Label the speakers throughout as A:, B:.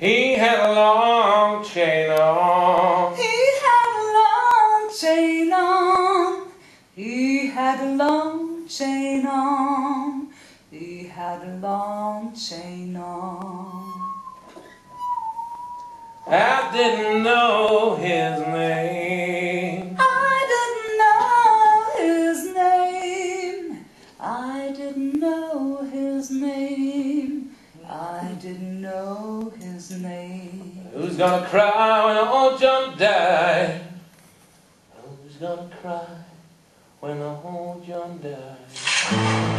A: He had a long chain on.
B: He had a long chain on. He had a long chain on. He had a long chain on.
A: I didn't know his name. Gonna cry when old John died? Who's gonna cry when old John died?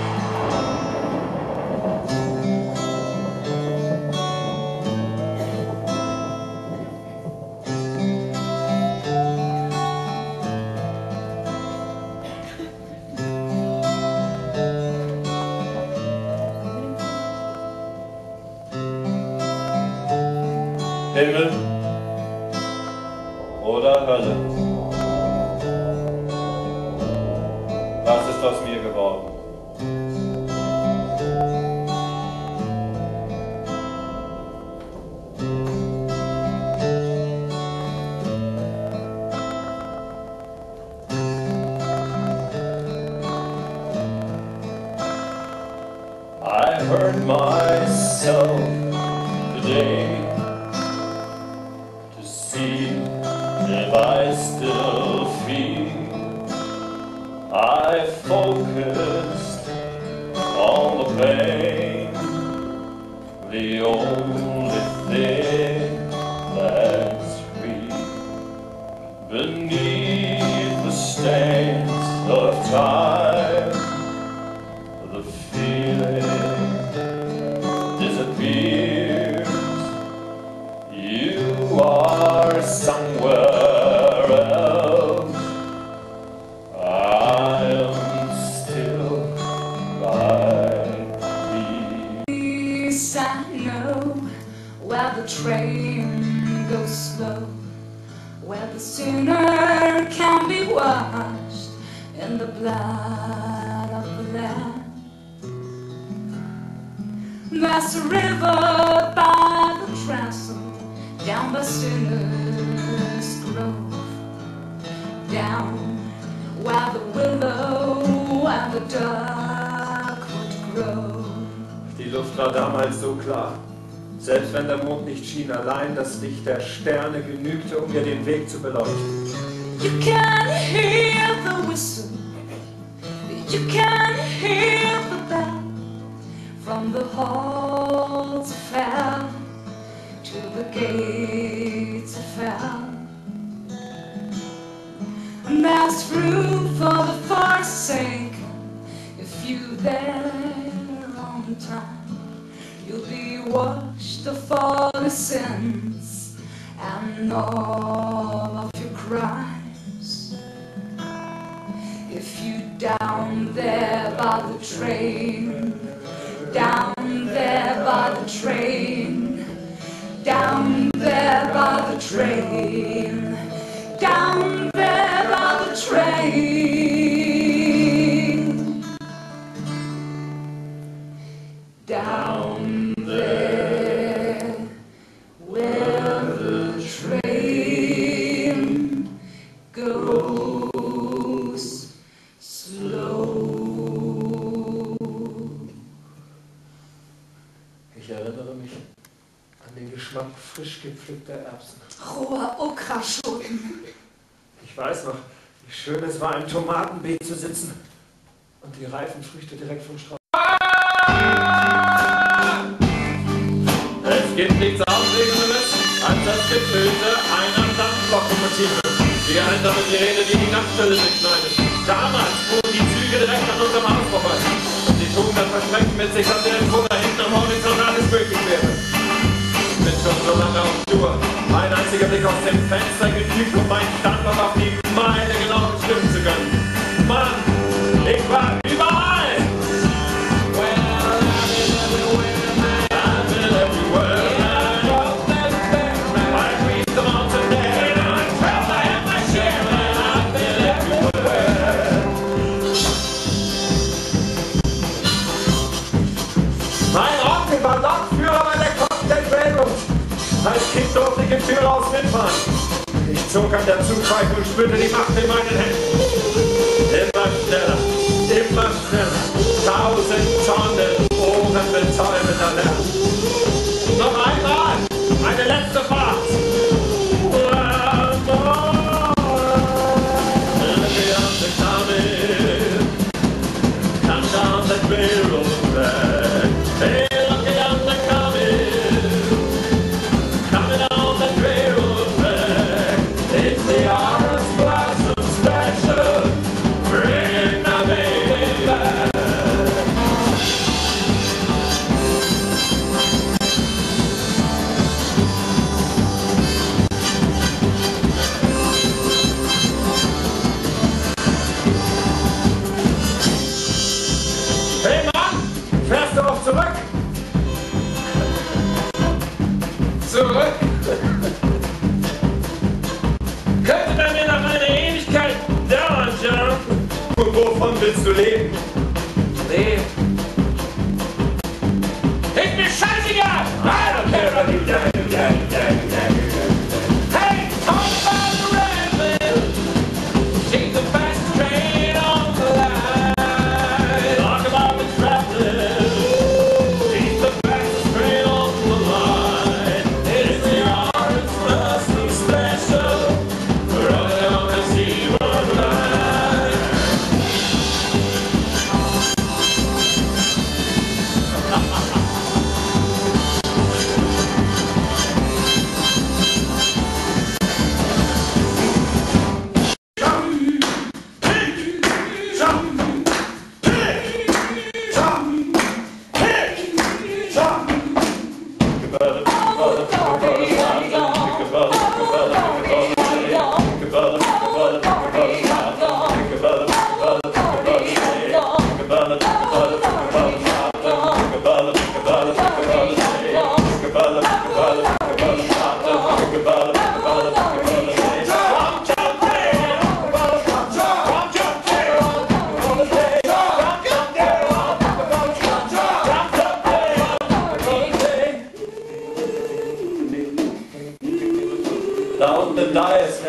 A: Oder Hölle? Was ist aus mir geworden?
C: Damals so klar. Selbst wenn der Mond nicht schien, allein das Licht der Sterne genügte, um mir den Weg zu beleuchten.
B: You can hear the whistle, you can hear the bell from the halls of hell to the gates of hell. And there's room for the forsaken if you there on time. You'll be washed of all your sins and all of your crimes. If you down there by the train, down there by the train, down there by the train, down there by the train. Roher Okraschoten.
C: Ich weiß noch, wie schön es war, im Tomatenbeet zu sitzen und die reifen Früchte direkt vom Strauch.
A: Es gibt nichts Aufregenderes als das Getöse einer Dampflokomotive. Die einsame Sirene, die die Nachtstelle durchschneidet. Damals fuhren die Züge direkt an unserem Haus vorbei. Und sie trugen das Versprechen mit sich, dass der Entwurf da hinten am Horizont alles möglich wäre. Bin schon so lange auf Tour. Ein einziger Blick aus dem Fenster genügt, um meinen Standort auf die Meile genau bestimmen zu können. Mann, ich war im Türhaus mitfahren. Ich zog an der Zugpfeife und spürte die Macht in meinen Händen. Immer schneller, immer schneller. Tausend Tonnen ohrenbetäubender Lärm. Noch einmal, eine letzte Fahrt.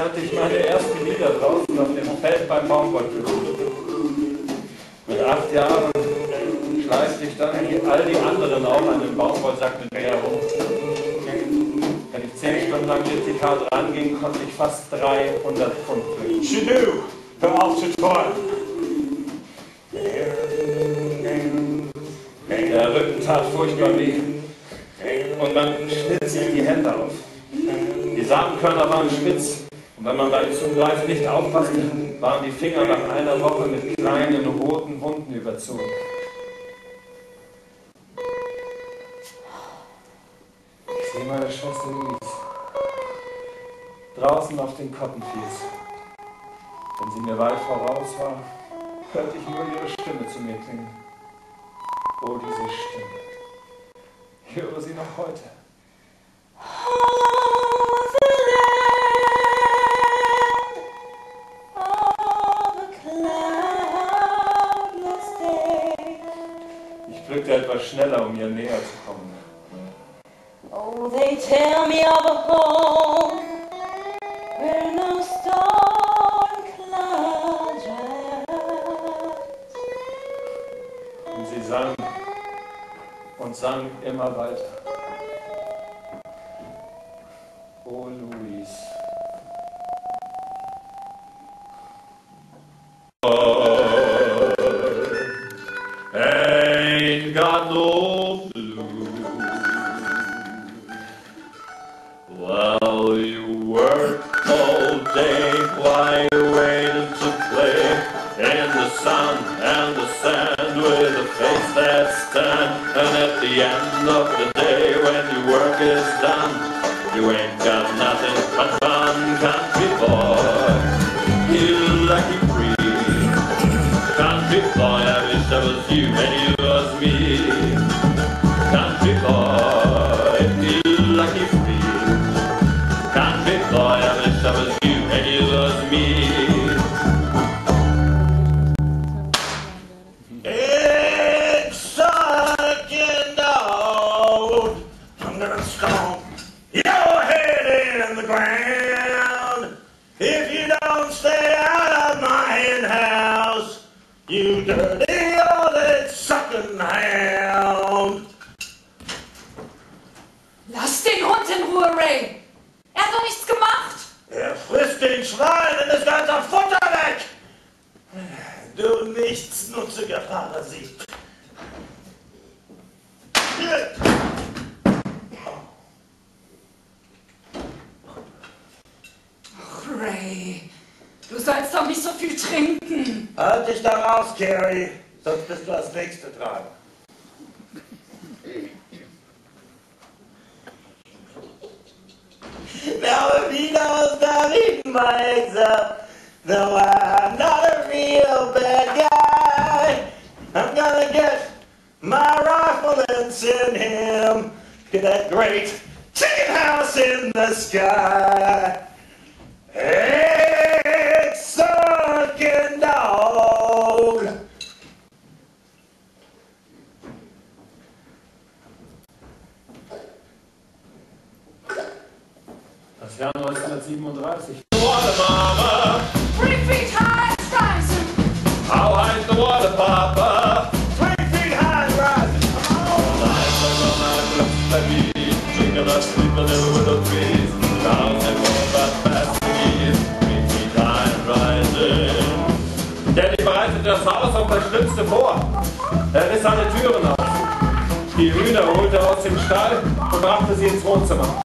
A: Lernte ich meine ersten Lieder draußen auf dem Feld beim Baumwollpflücken. Mit acht Jahren schleißte ich dann wie all die anderen auch an dem Baumwollsack mit mir herum. Wenn ich zehn Stunden lang vertikal dran ging, konnte ich fast 300 Pfund.
C: Chinu, hör auf zu träumen.
A: Der Rücken tat furchtbar weh. Und man schnitt sich die Hände auf. Die Samenkörner waren spitz. Und wenn man beim Zugreifen nicht aufpasste, waren die Finger nach einer Woche mit kleinen roten Wunden überzogen. Ich sehe meine Schwester Louise. Draußen auf den Cottonfields. Wenn sie mir weit voraus war, hörte ich nur ihre Stimme zu mir klingen. Oh, diese Stimme. Ich höre sie noch heute. Schneller, um ihr näher zu kommen.
D: Oh, they tell me of a home where no storm clouds rise.
A: Und sie sang und sang immer weiter.
B: So viel trinken.
C: Halt dich da raus, Carrie, sonst bist du als Nächste dran. Now the Vito's not eating my eggs up. No, I'm not a real bad guy. I'm gonna get my rifle and send him to that great chicken house in the sky. Egg
E: Jahr 1937.
A: Water mama,
B: Three feet high, rising.
A: how high's the water papa?
C: Three feet high and rising.
A: Nights are the night looks heavy, drinking us sleeping in willow trees. Down and more but fast years, three feet high and rising. Daddy bereitet das Haus auf das Schlimmste vor. Er riss alle Türen auf. Die Hühner holte er aus dem Stall und brachte sie ins Wohnzimmer.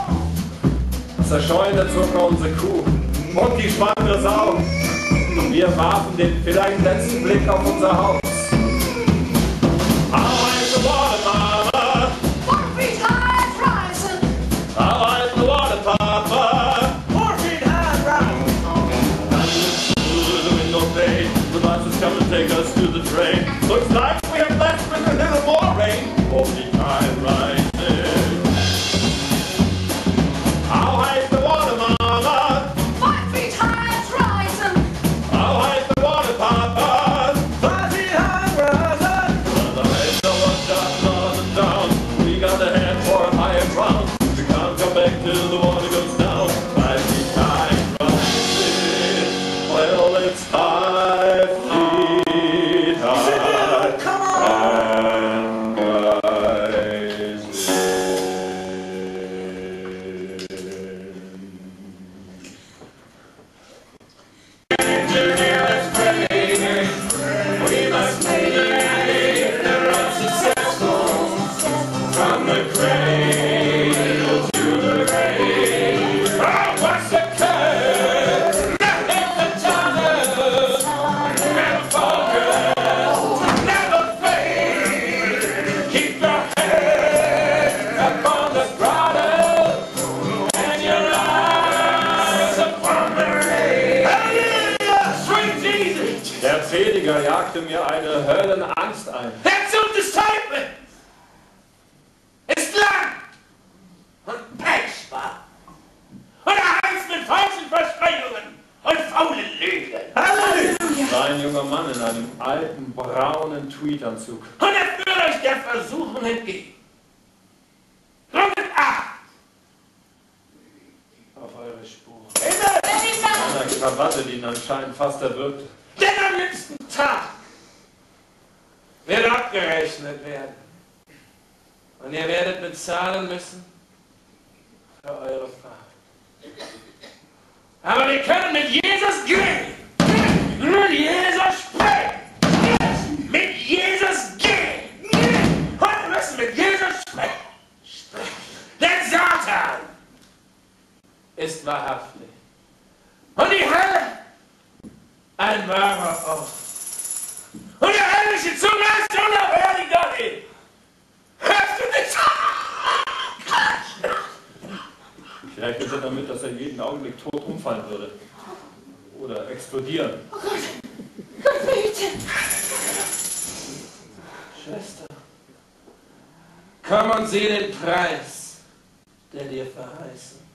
A: Zerscheuende zog er unsere Kuh und die spannende Sau. Und wir warfen den vielleicht letzten Blick auf unser Haus. The water, mama?
B: Four feet high, rising.
A: How high's the water, papa?
C: Four feet high and rising.
A: Through the window pane, the bus is coming to take us to the train. Looks like we have left with a little more rain.
E: Eure Spur.
C: Amen.
E: Einer Krawatte, die ihn anscheinend fast erwürgte.
C: Denn am letzten Tag wird abgerechnet werden. Und ihr werdet bezahlen müssen für eure Fahrt. Aber wir können mit Jesus gehen. Mit Jesus sprechen. Mit Jesus gehen. Heute müssen wir mit Jesus sprechen. Sprechen. Denn Satan ist wahrhaftig. Und die Hölle ein wahrer Ort. Und der herrliche Zunge ist unerhörlich dahin. Hörst du nicht?
E: Vielleicht ist er damit, dass er jeden Augenblick tot umfallen würde. Oder explodieren.
B: Oh Gott. Gott behüte.
C: Schwester, komm und sieh den Preis, der dir verheißen.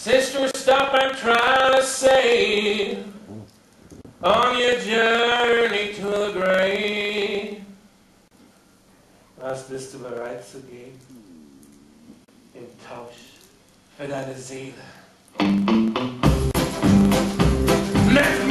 C: Sister, stop and try to save on your journey to the grave. Was bist du bereit zu geben? Im Tausch für deine Seele. Next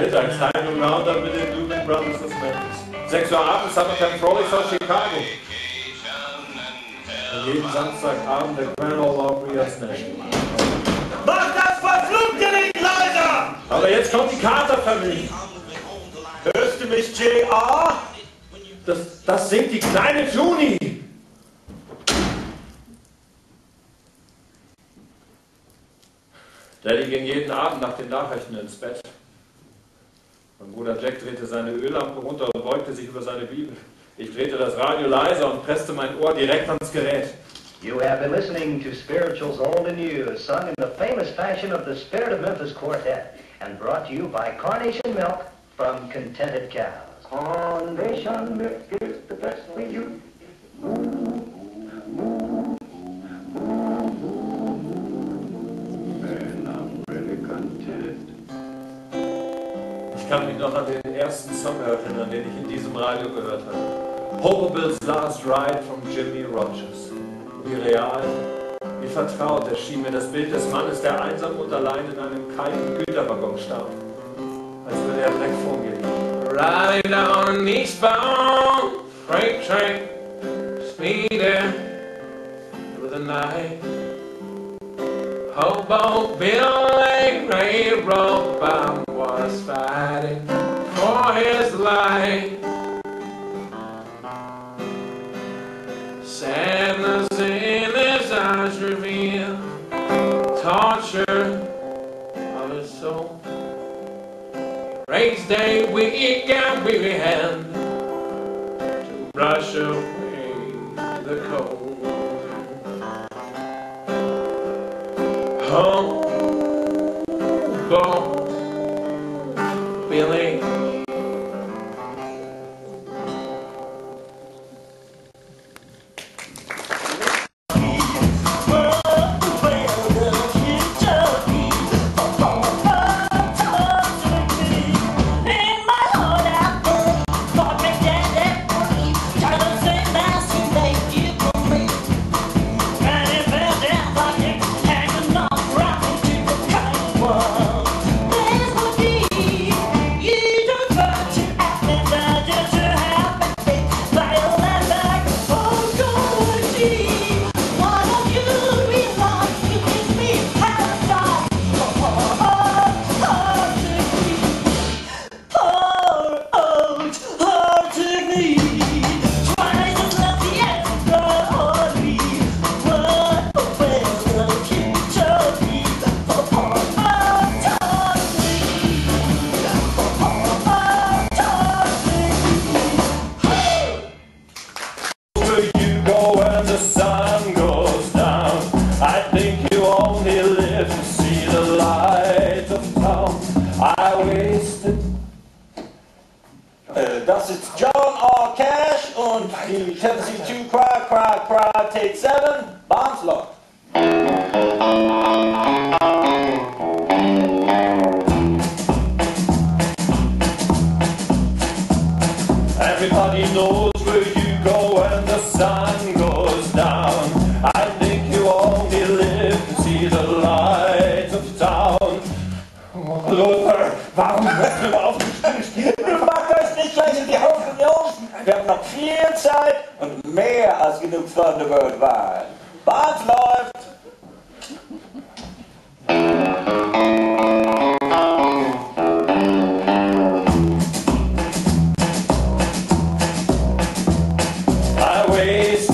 A: Mittagszeitung Roundup mit den Doobie Brothers aus Memphis. 6 Uhr abends haben wir Frolics aus Chicago. Und jeden Samstagabend der Grand Ole Opry aus Nashville.
F: Mach das verfluchte Lied leiser!
A: Aber jetzt kommt die Carter-Familie.
F: Hörst du mich, J.R.?
A: Das, das singt die kleine Juni. Daddy ging jeden Abend nach den Nachrichten ins Bett. Mein Bruder Jack drehte seine Öllampe runter und beugte sich über seine Bibel. Ich drehte das Radio leiser und presste mein Ohr direkt ans Gerät.
G: You have been listening to Spirituals Old and New, sung in the famous fashion of the Spirit of Memphis Quartet, and brought to you by Carnation Milk from Contented Cows. Carnation Milk is the best for you. And
A: Ich kann mich noch an den ersten Song erinnern, den ich in diesem Radio gehört habe. Hobo Bill's Last Ride von Jimmy Rogers. Wie real, wie vertraut erschien mir das Bild des Mannes, der einsam und allein in einem kalten Güterwaggon starb. Als würde er weg vor mir liegen. Riding on an eastbound freight train, speeding through the night. Hobo Bill a railroad bound was fighting for his life. Sadness in his eyes reveal torture of his soul. Raised a weak and weary hand to brush away the cold. Hobo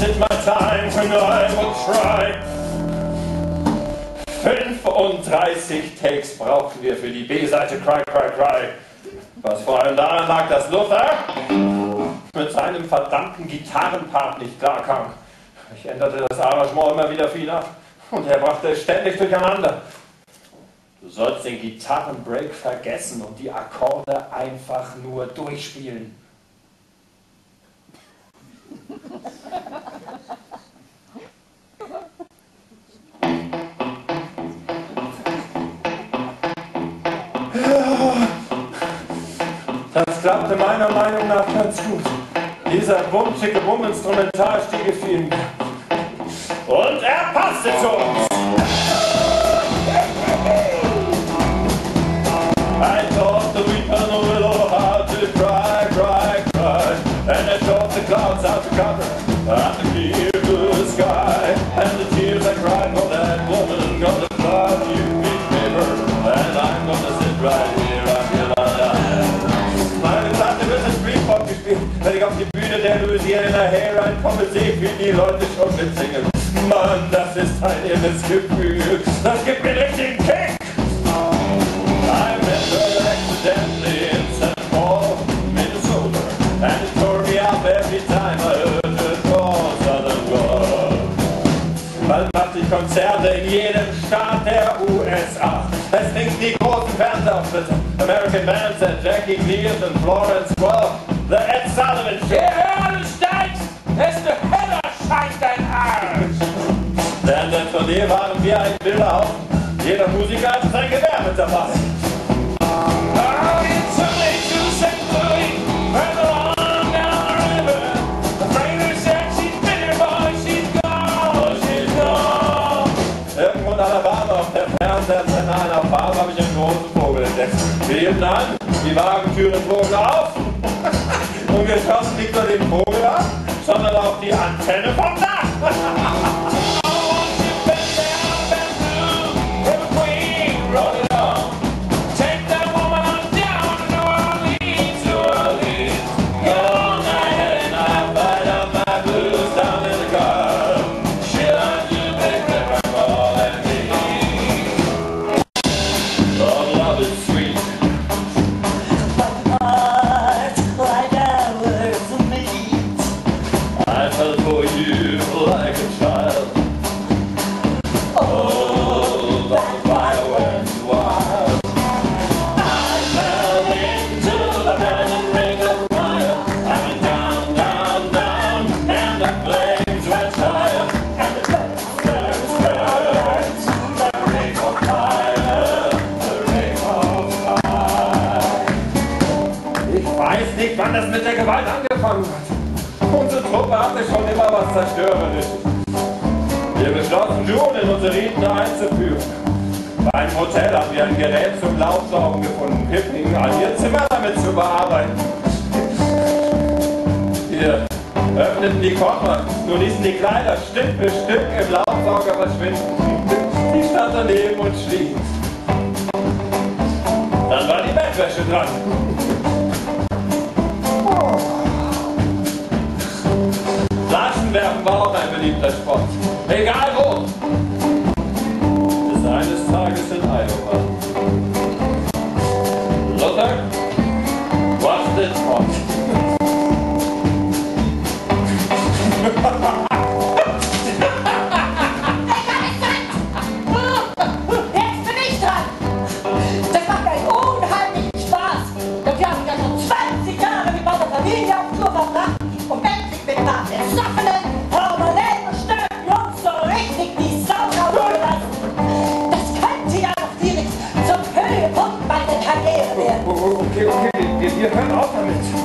A: wasted my time when I would try. 35 Takes brauchten wir für die B-Seite Cry, Cry, Cry. Was vor allem daran lag, dass Luther mit seinem verdammten Gitarrenpart nicht klarkam. Ich änderte das Arrangement immer wieder viel ab und er brachte es ständig durcheinander. Du sollst den Gitarrenbreak vergessen und die Akkorde einfach nur durchspielen. Klappte meiner Meinung nach ganz gut. Dieser bumschicke Bum-Instrumentalstil gefiel mir. Und er passte zu uns. I die Leute schon mitsingen. Mann, das ist ein irres Gefühl, das gibt mir richtig Kick. I in St. Paul, Minnesota, and it tore me up every time I heard her call Southern God. Bald machte ich Konzerte in jedem Staat der USA. Es fing die großen Fernsehauftritte. American Bands at Jackie Clears und Florence Welch. The Ed Sullivan Show. Dir waren wir ein Bilderhaufen. Jeder Musiker hatte sein dabei.
C: Gone, she's gone.
A: Irgendwo in Alabama auf der Fernsehantenne einer Farm habe ich einen großen Vogel entdeckt. Wir hielten an, die Wagentüren flogen auf und geschossen nicht nur den Vogel ab, sondern auch die Antenne vom Dach. Wann das mit der Gewalt angefangen hat. Unsere Truppe hatte schon immer was Zerstörerisches. Wir beschlossen, June in unsere Riten einzuführen. Beim Hotel haben wir ein Gerät zum Laubsaugen gefunden. Fingen an, ihr Zimmer damit zu bearbeiten. Wir öffneten die Koffer, nur ließen die Kleider Stück für Stück im Laubsauger verschwinden. Die stand daneben und schlief. Dann war die Bettwäsche dran. Flaschenwerfen war auch ein beliebter Sport. Egal wo. Bis eines Tages in Iowa. Luther, was it hot?
E: Jetzt wir,
A: wir hören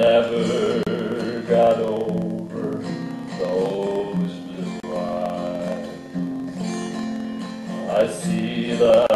A: never got over those blue eyes. I see the.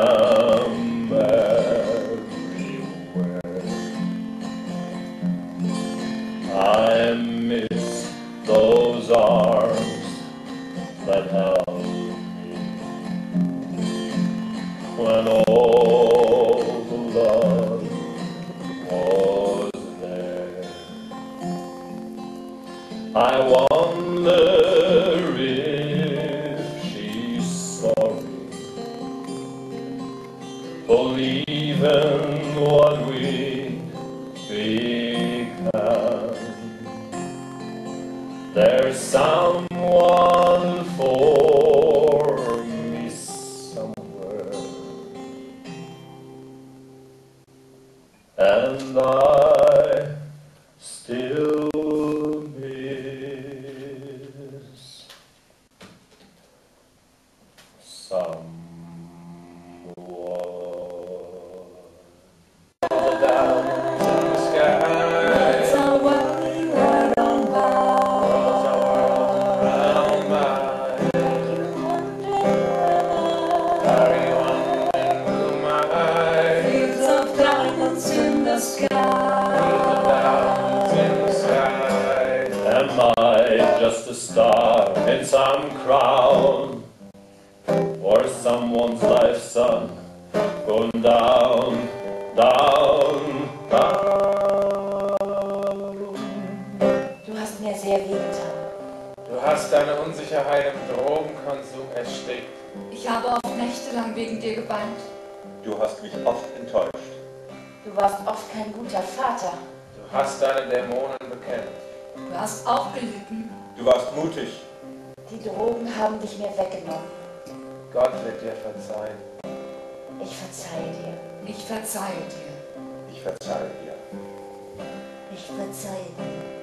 B: ich
D: mir weggenommen.
H: Gott wird dir verzeihen.
D: Ich verzeihe dir.
B: Ich verzeihe dir.
F: Ich verzeihe dir.
D: Ich verzeihe dir.